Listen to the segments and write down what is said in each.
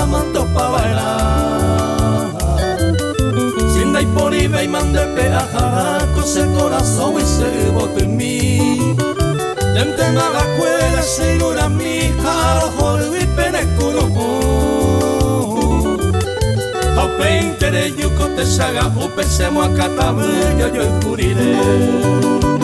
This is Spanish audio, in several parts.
ha'aramanto pa bailar. Sin dai por iba y mande peajara Cose corazón y se bote en mí. Dente nada cuela segura mi Jaro holwi pene kuno Au peintere yuko te saga Upe semo akatabu yo yo juriré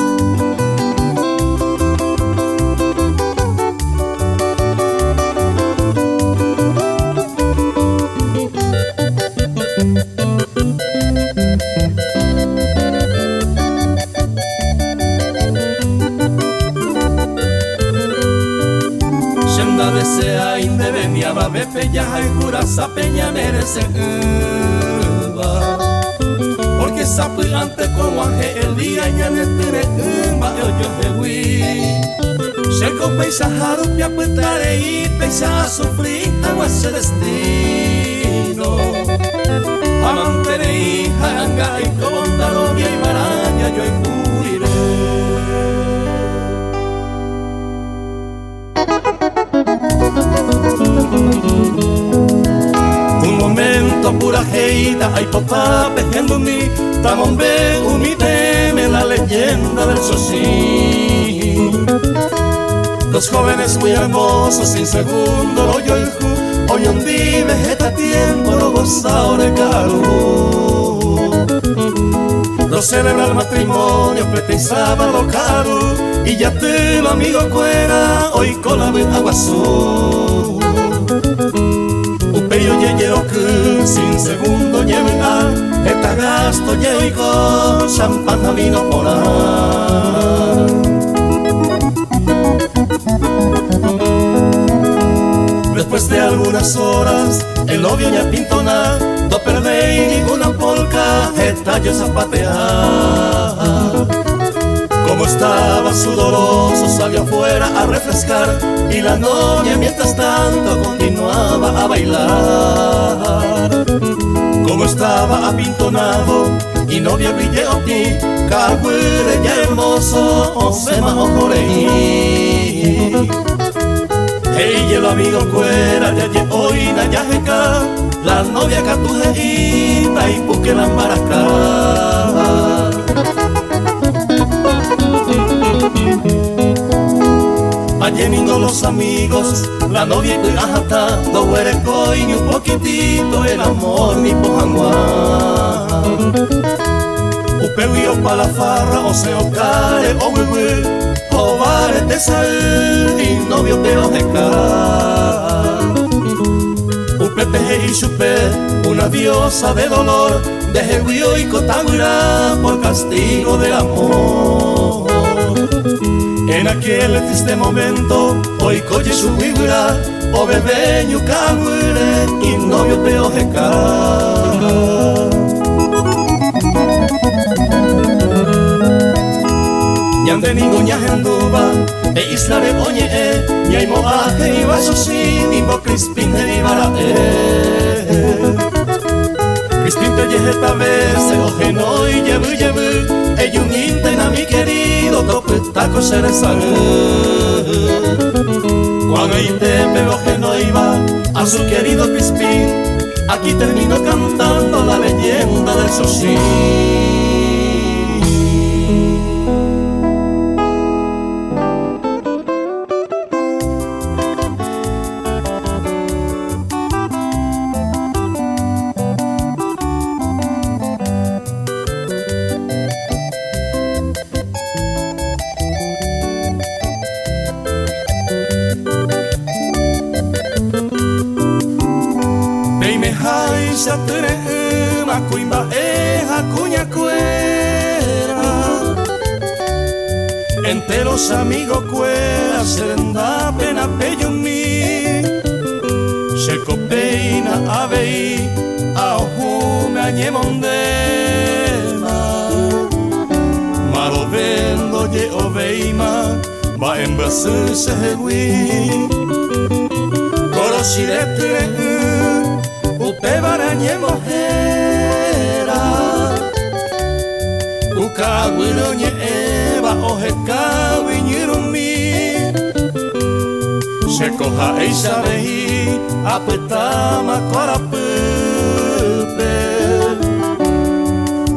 haru pia putare y peisa sufrir agua ese destino amantere y haranga y condaro y maraña yo curiré Un momento pura geida, hay papá pejando mi tamombe umideme la leyenda del sosí. Los jóvenes muy hermosos, sin segundo, lo yo hoy un día vegeta tiempo, lo gozado de. Lo celebra el matrimonio, pretensaba lo caro, y ya te lo amigo cuera, hoy con la agua azul. Upeyo yeyero que sin segundo lleva, esta gasto con champán vino por Después de algunas horas, el novio ya pintona, no perdéis ninguna polca, yo zapatear. Como estaba sudoroso, salió afuera a refrescar y la novia mientras tanto continuaba a bailar. Como estaba apintonado y novia brillé a ti, ya hermoso, o se Hey, lo amigo cuera, ya ye hoy na ya la novia catuje y puque la maracá. Vayendo los amigos, la novia y ajata, no eres ni un poquitito el amor ni pojangua. Upeu y pa la farra, o se o care, o te sal, y novio te ojeca. Upepe y chupe, una diosa de dolor, de Jehuío y Cotaguira, por castigo del amor. En aquel triste momento, hoy coye su figura, o bebé ñucagüire, y novio te ojeca. Ñande ningo ñajenduba, e isla de oñe e, ñaimo aje y vaso sin, nimbo crispin de ibara e. Crispin te esta vez, se oje no y llevu llevu, Eyun a mi querido topetaco serezan Cuando te pegó que no iba a su querido Crispín Aquí termino cantando la leyenda del Sosín enteros amigos cuera serenda pena pello mi. Se copeina avei a ojo me añemondema malo vendo ye oveima va en brasil se hewi Koro shirete upebaranye mohera ukawironye oheka winyirumi Sekoha eisarehi apetama korapupe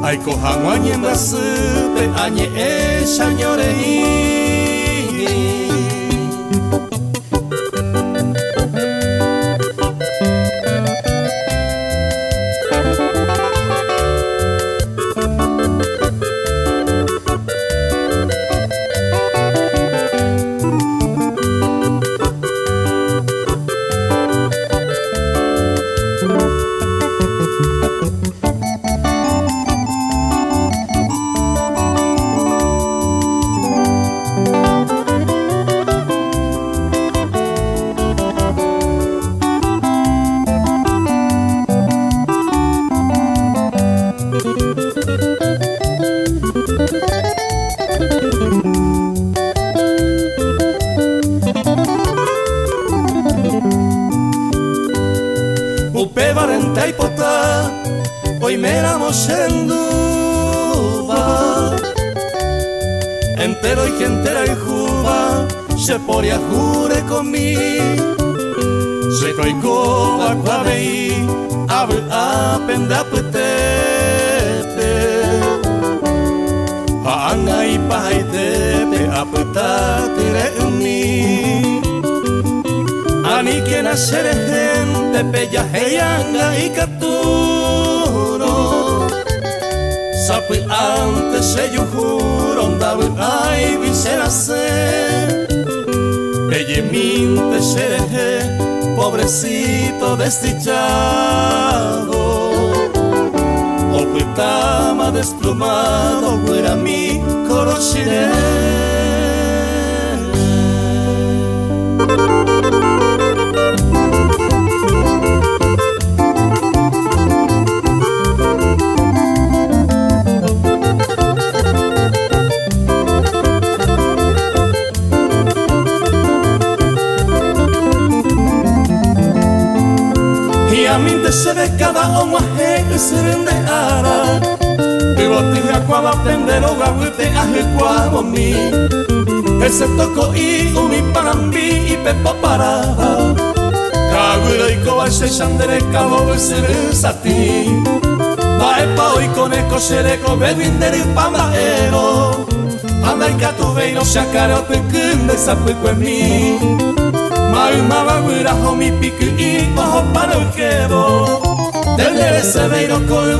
Aikoha nguanyembrasupe anye esanyorehi Poimeramo sendu ba Entero y entera y juba Se poria jure comi Se coico a cuavei Abre a penda petepe Paanga y paitepe Apeta tire umi Ani quien hacer gente Pella heyanga y catu eshanyorehi pobrecito desdichado, opetama desplomado, fuera mi corochiré. Ese toco y umi parambi y pepo parada. Kagura y koba se shandere kabo ese sati Bae pa hoy con eco sereko bedwinderi pambaero. Anda y catuveiro se acaro te kunde sapue mi Mauma bagura homi piku i oho pano kebo Dele se veiro koe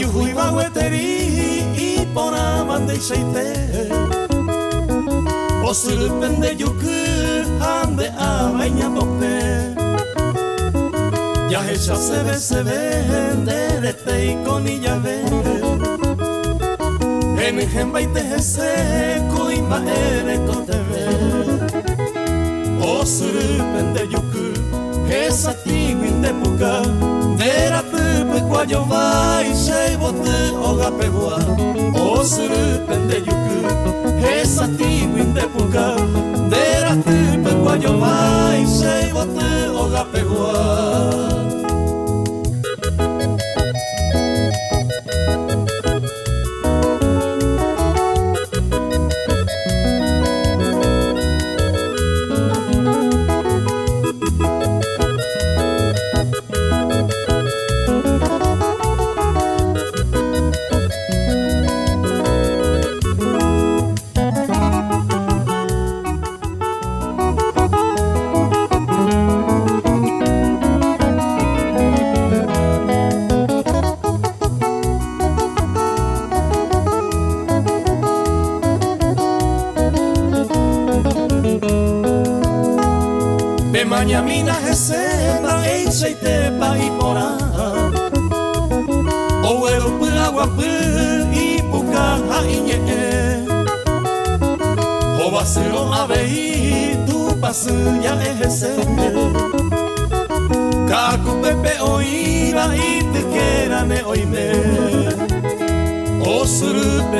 mi Mai mama mura ho mi pique i oho pano kebo Dendere se veiro koe a pere se desati Ayuhui bagueteri ipona mande izaite Ozurupen de yuku hande abaina bope Ya hecha わ弱い生物おがべはおするペンでゆく閉鎖ティーウィンデポカデラクペンわ弱い生物おがべは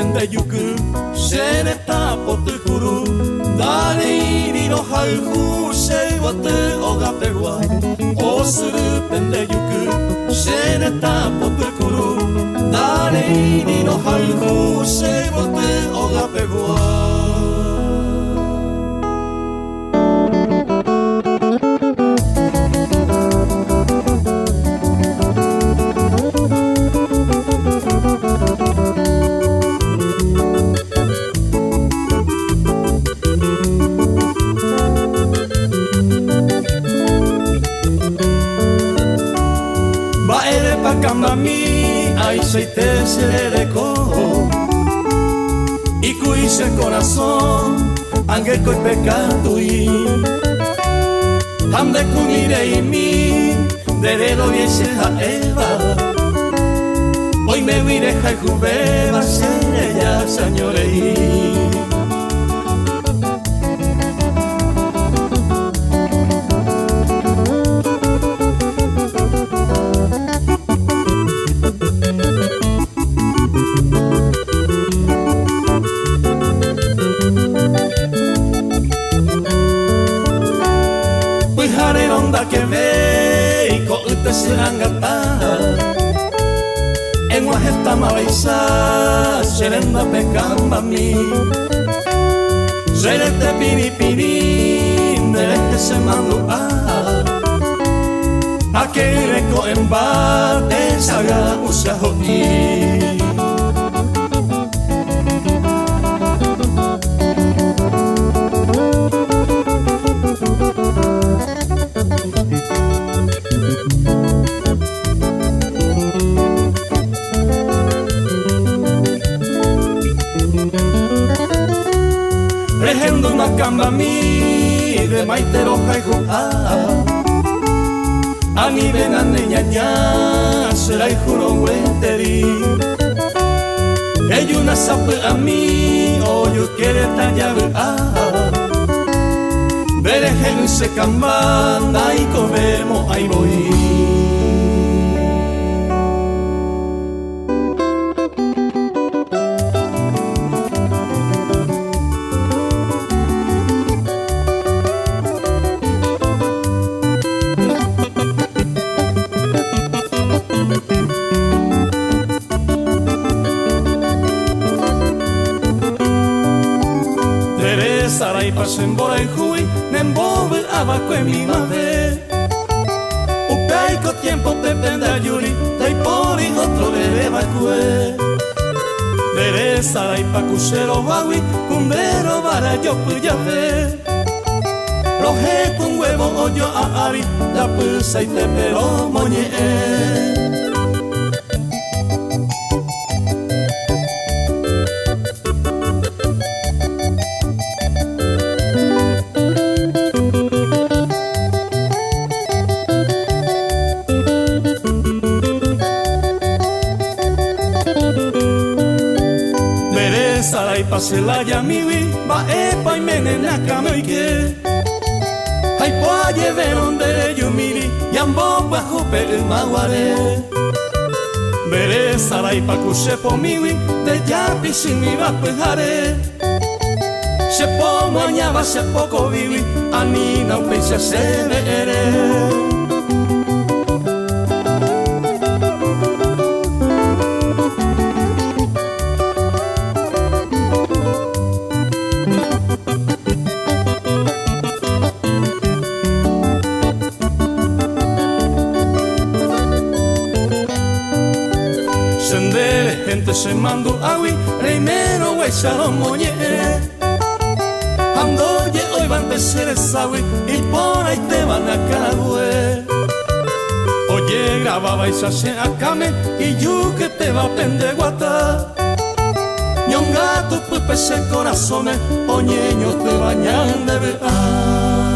Osuru pende yuku Sheneta potukuru Dare iri no hauhu 谁我的おがぺはおするぺんでゆくシェネタポ angeko pecado y Hande kunire y mi derero viese a Eva Hoy me vire a jube va a ser ella señorei Serenda pekamba mi Serete piri piri Derete se mandu a Akere ko embate Saga usaho i kamba mi de maitero jaijo a Ani bena neñaña será y juro weteri Eyuna sape a mí o yo quiere tallar a Berejen se cambanda y comemos ahí voy pasen borai hui Nembove abaco en mi madre Upeico tiempo te penda yuri Dai pori otro bebé vacue Dere sarai pacucero bawi Cumbero bara yo puya fe Roje con huevo o yo a ari La pusa y te pero moñe Aguaré Bere zaraipaku sepo miwi Deia pisini bat pejare Sepo moñaba sepoko bibi Ani naupeitza zebe ere. Se mando awi Reimero huesaron moñe Ando ye hoy van a ser sawi Y por ahí te van a carahue Oye grababa y se acame Y yo que te va a pende guata. Ñonga tu pupe se corazones Oñeño te bañan de verdad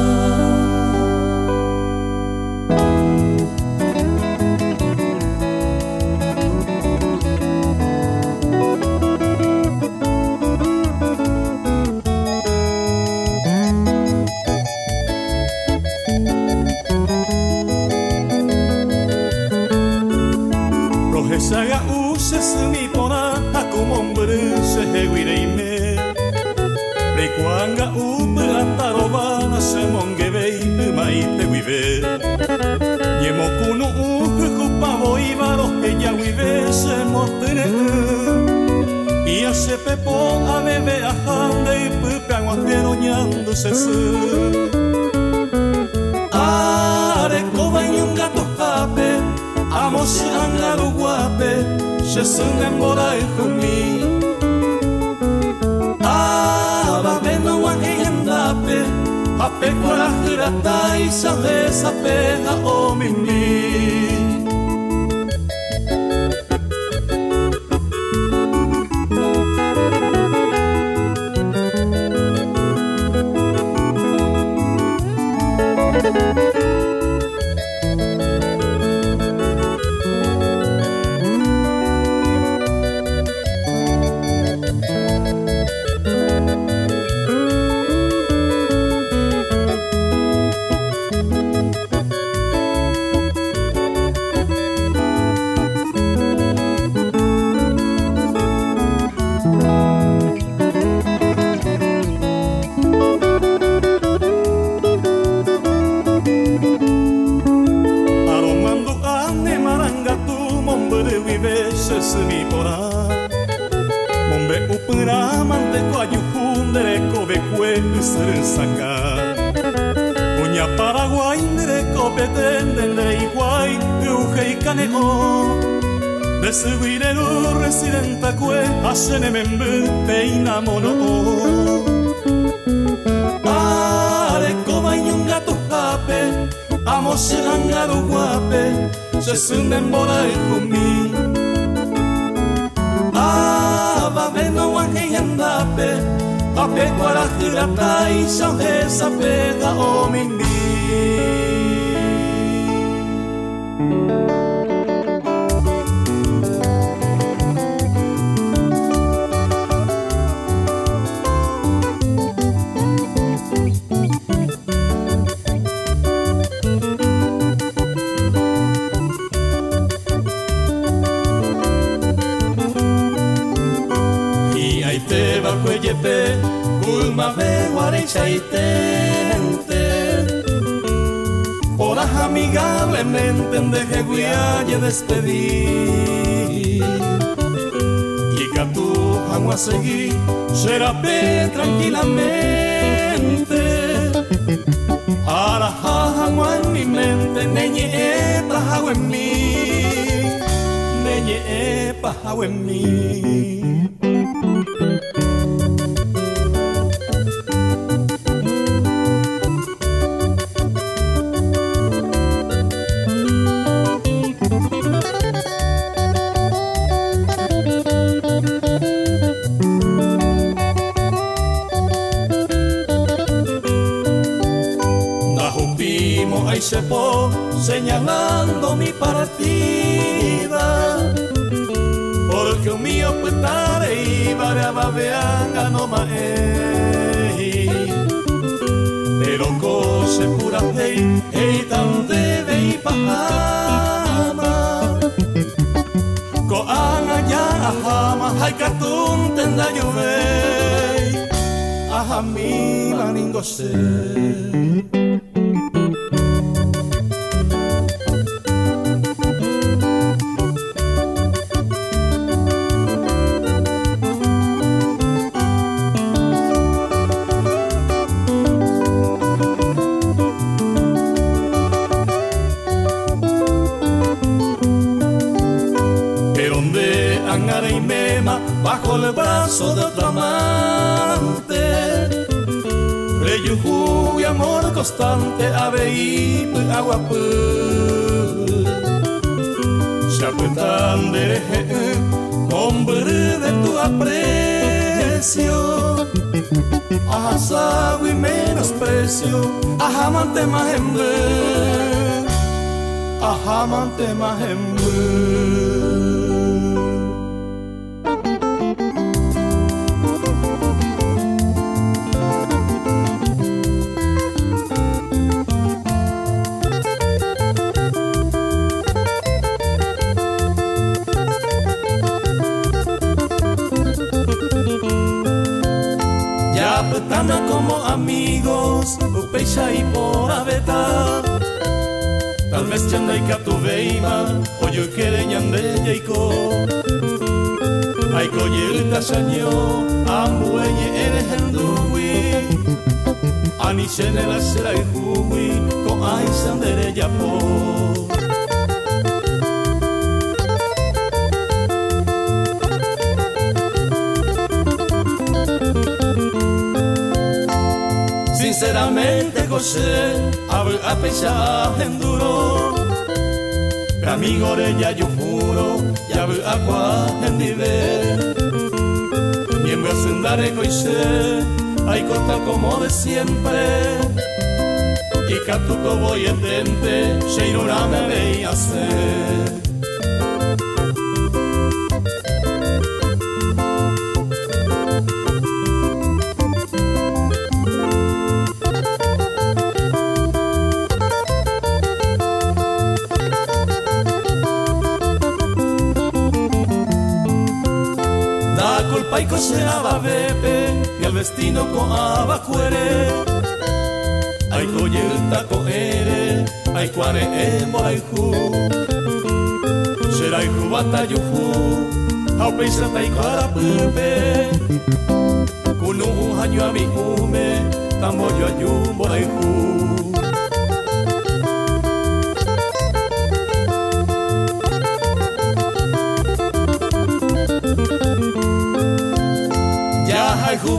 Manga upe antarovana semonge veipe maite uive Niemokunu upe kupavo ivaro eja uive se mortene. Ia se pepo aveve pe ipupe aguantero ñandu se se. Arekova inyungato hape Amos angaru guape Shesunga mbora ihumi את כל אכילתה איש הרי ספק האור ממי Ezeguirero residentakue Asene menbe peina mono Areko bainun gatu jape Amo zelan garo guape Zezen denbora ekumi Aba beno guakeian dape Ape guara jiratai Zaude zapega omindi oh, hecha y tente. Horas amigablemente en dejeguialle despedir. Y que tú a seguir será tranquilamente. Ahora jaja en mi mente, neñe epa en mí, neñe epa en mí. vei, ei da onde vei Bahama. Ko ana ya ahama, hai katun tenda yo vei, ahami maningose. Amor constante, aveí agua Chapetan de hombre de tu aprecio. Ahasago y menosprecio, ajamante más en ver, ajamante más en Ani chene la sera y jugui, ko ai sandere yapo. Sinceramente gocé a pesar enduro Amigo de ya yo juro Ya agua en nivel Miembro sendare coise Hay corta como de siempre. Y catuco voy entente Sheirora me veía Paiko se bepe Kelvestinoko abajo ere Aiko jeltako ere Aikoare emo aiku Zer aiku bata juhu Hau peizata ikoara pulpe. Kunu haño abi ume Tamo joan jumbora iku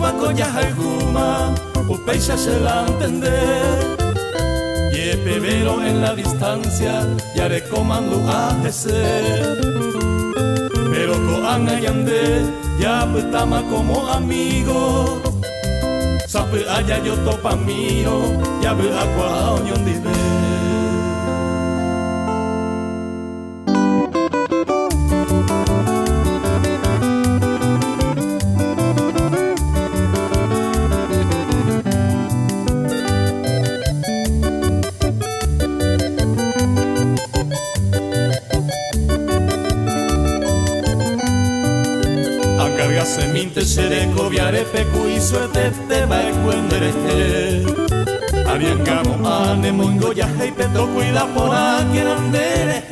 con ya hay juma, upeisa se la entender. Y pebero en la distancia, ya haré comando a ser. Pero con y ande, ya petama como amigo. Sabe allá yo topa mío, ya ve agua unión de Seré cobiare pecu y suerte te va a cuendere Abiangamo ane moingo ya hei peto cuida por aquí en andere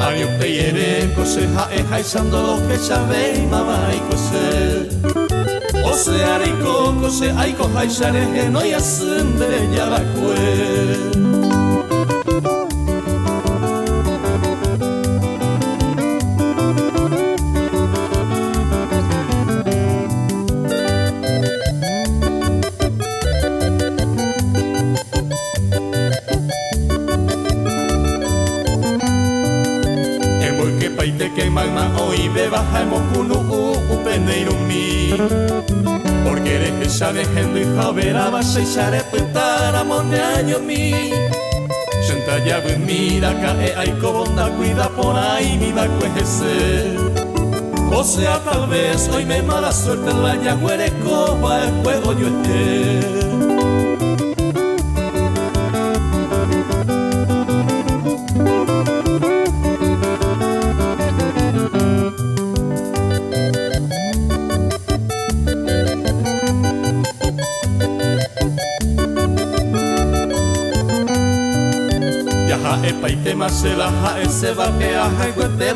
Adiós te yere cose ha e haisando lo que sabe mamá y cose O sea rico cose hay co haisare no ya sendere ya va cuendere bajamos kunu upendeiro mi Porque eres esa dejando y javera vas a isare pitara año mi Senta llave mira cae hay cobonda cuida por ahí mi cuejese O sea, tal vez hoy me mala suerte la yaguerecoba puedo yo estar. epa y tema y te va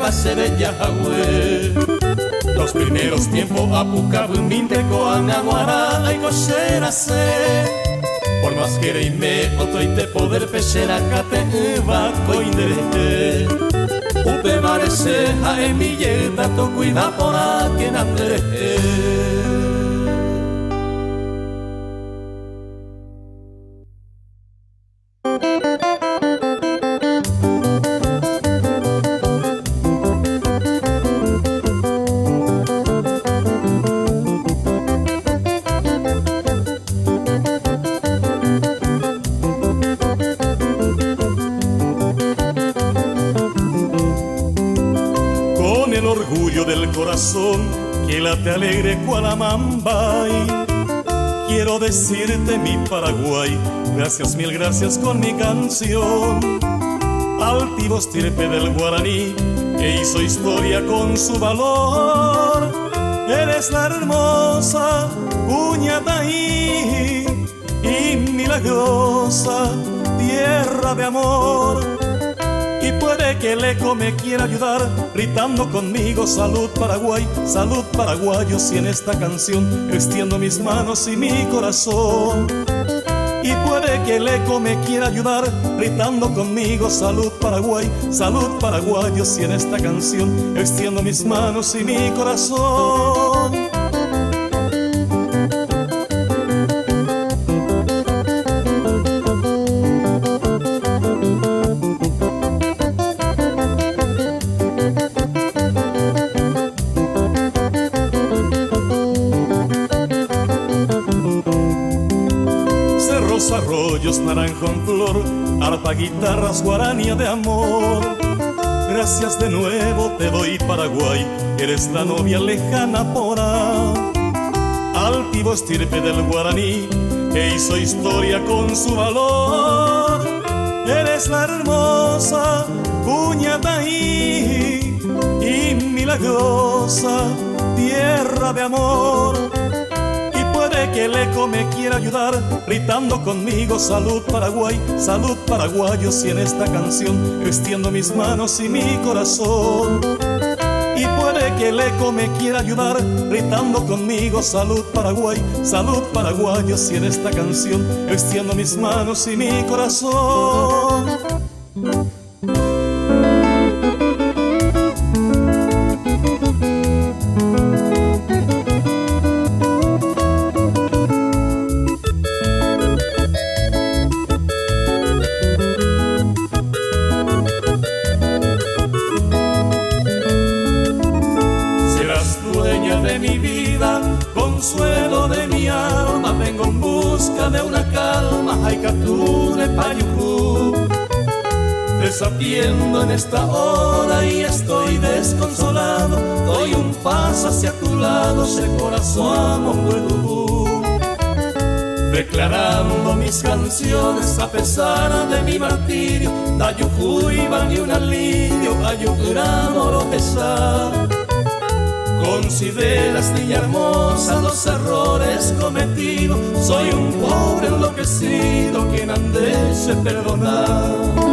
a ser ella Los primeros tiempos a un minte coan aguara y cosera se Por más que reime otro y te poder pechera cate va coindere Upe marece a emilleta to cuida por a quien andere te decirte mi Paraguay, gracias mil gracias con mi canción. Altivo estirpe del guaraní, que hizo historia con su valor. Eres la hermosa Puñataí y milagrosa tierra de amor y puede que el eco me quiera ayudar, gritando conmigo salud Paraguay, salud paraguayo, si en esta canción extiendo mis manos y mi corazón. Y puede que el eco me quiera ayudar, gritando conmigo salud Paraguay, salud paraguayo, si en esta canción extiendo mis manos y mi corazón. Guaranía de amor. Gracias de nuevo te doy Paraguay, eres la novia lejana por Altivo estirpe del guaraní, que hizo historia con su valor. Eres la hermosa Cuñataí y milagrosa tierra de amor que el eco me quiera ayudar, gritando conmigo salud Paraguay, salud paraguayo, si en esta canción extiendo mis manos y mi corazón. Y puede que el eco me quiera ayudar, gritando conmigo salud Paraguay, salud paraguayo, si en esta canción extiendo mis manos y mi corazón. A pesar de mi martirio, Dayujuiba ni un alivio, ayudando lo pesar. Consideras niña hermosa los errores cometidos, soy un pobre enloquecido quien andese perdonar.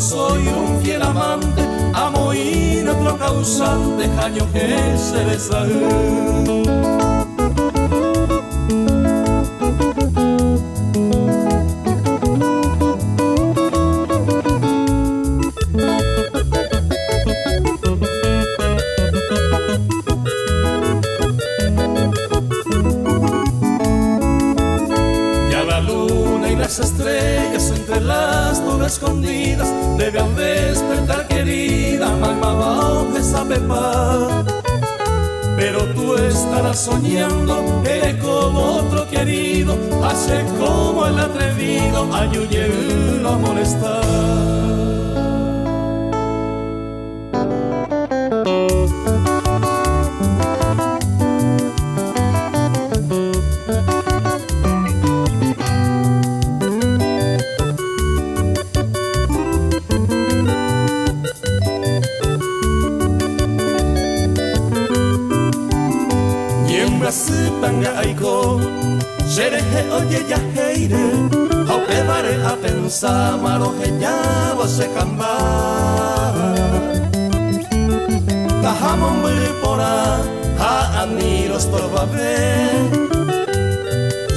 soy un fiel amante, amo y otro causante, año que se desahó. Tú estarás soñando que como otro querido hace como el atrevido ayuye a molestar aniros torbabe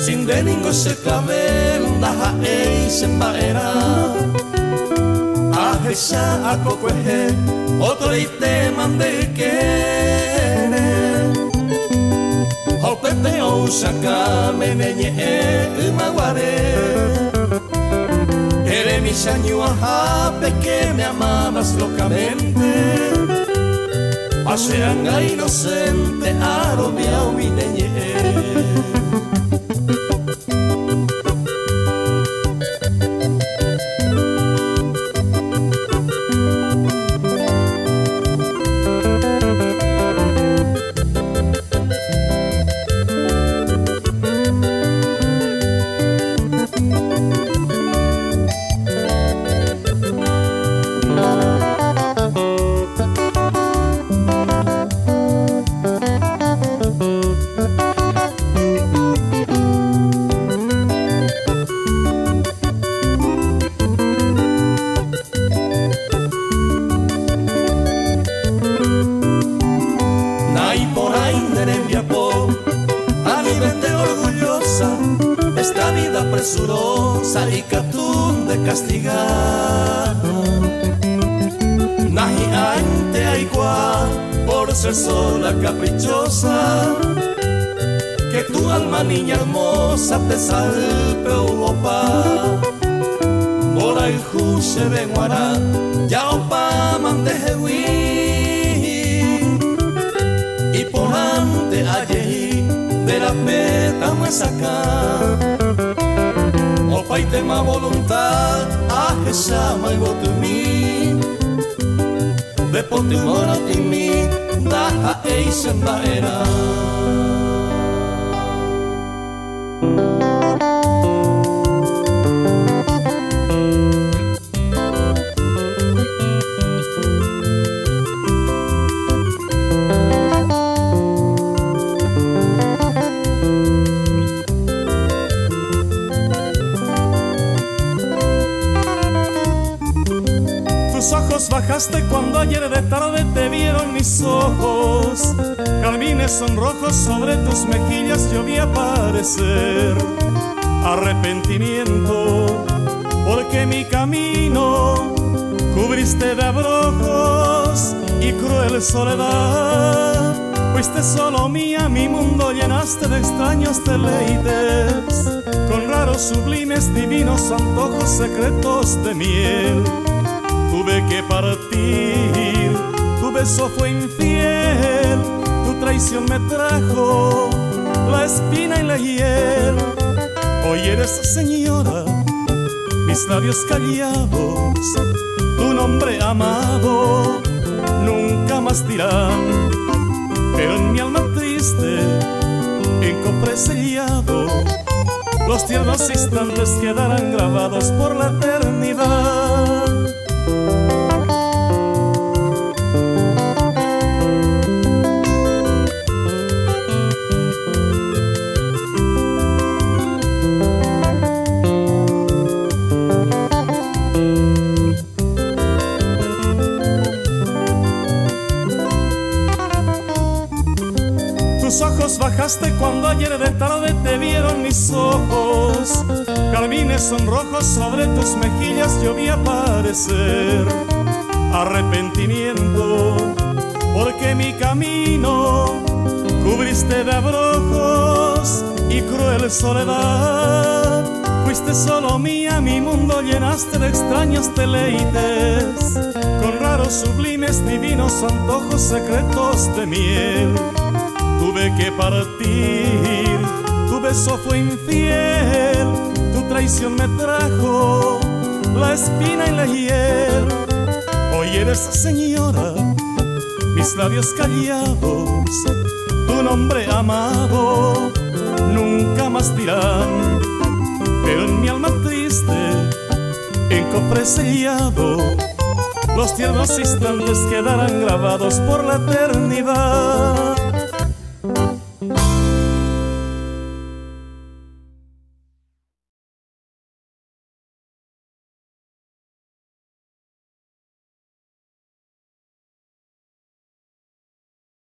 Sin de ningo se cabel ha ei se maera A hesha a cocueje otro ite mande que Haupete osaka menenye e umaware Eres mi señor hape que me amabas locamente Paseanga inocente que tu alma niña hermosa te salpe Europa. Mora el juche benguara ya opa mande mandejewi y por ante allí de la peta muesaca opa y tema voluntad a que llama y botumi de potimora timí arobia uminenye bajaste ayer de tarde te vieron mis ojos. Carmines sonrojos sobre tus mejillas yo vi aparecer. Arrepentimiento, porque mi camino cubriste de abrojos y cruel soledad. Fuiste solo mía, mi mundo llenaste de extraños deleites, con raros, sublimes, divinos antojos secretos de miel tuve que partir, tu beso fue infiel, tu traición me trajo la espina y la hiel. Hoy eres señora, mis labios callados, tu nombre amado, nunca más dirán, pero en mi alma triste, en sellado, los tiernos instantes quedarán grabados por la eternidad. Tus ojos bajaste cuando ayer de tarde te vieron mis ojos. Carmines sonrojos sobre tus mejillas yo vi aparecer. Arrepentimiento, porque mi camino cubriste de abrojos y cruel soledad. Fuiste solo mía, mi mundo llenaste de extraños deleites, con raros, sublimes, divinos antojos secretos de miel tuve que partir, tu beso fue infiel, traición me trajo la espina y la hiel. Hoy eres señora, mis labios callados, tu nombre amado, nunca más dirán, pero en mi alma triste, en cofre sellado, los tiernos instantes quedarán grabados por la eternidad.